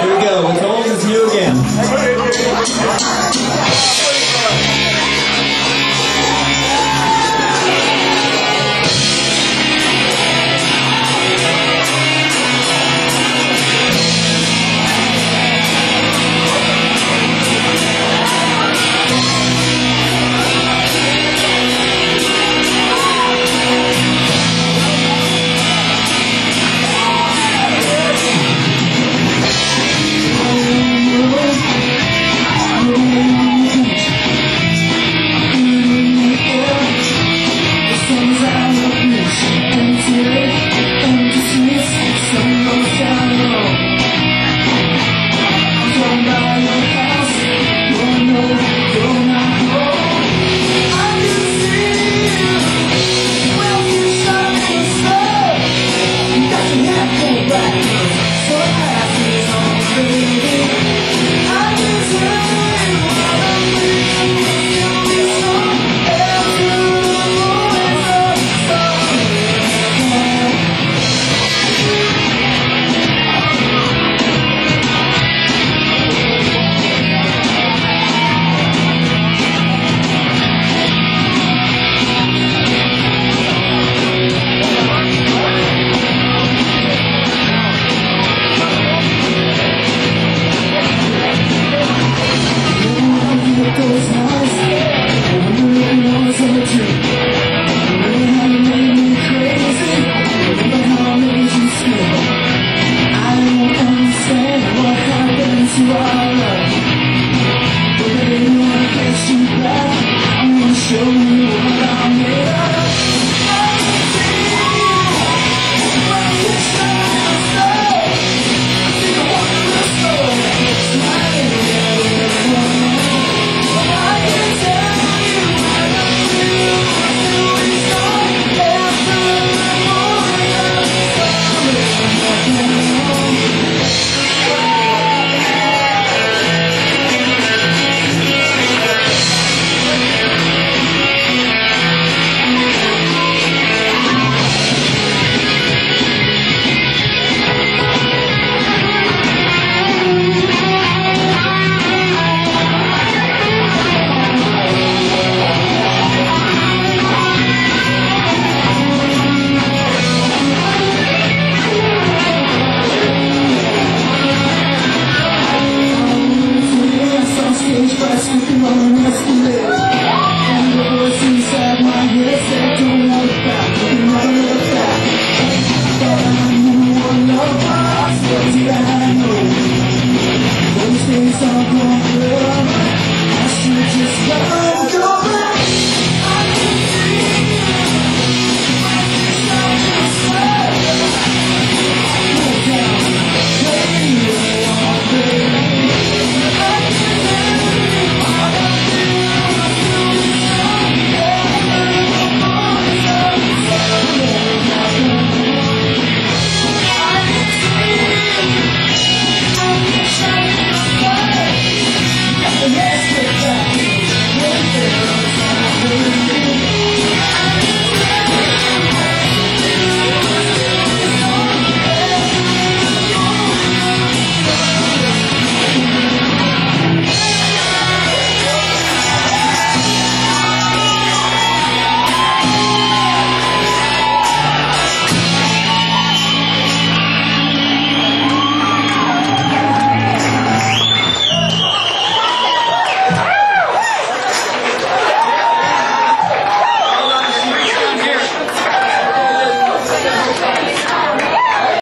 Here we go. Old is new again. Amen. I'm just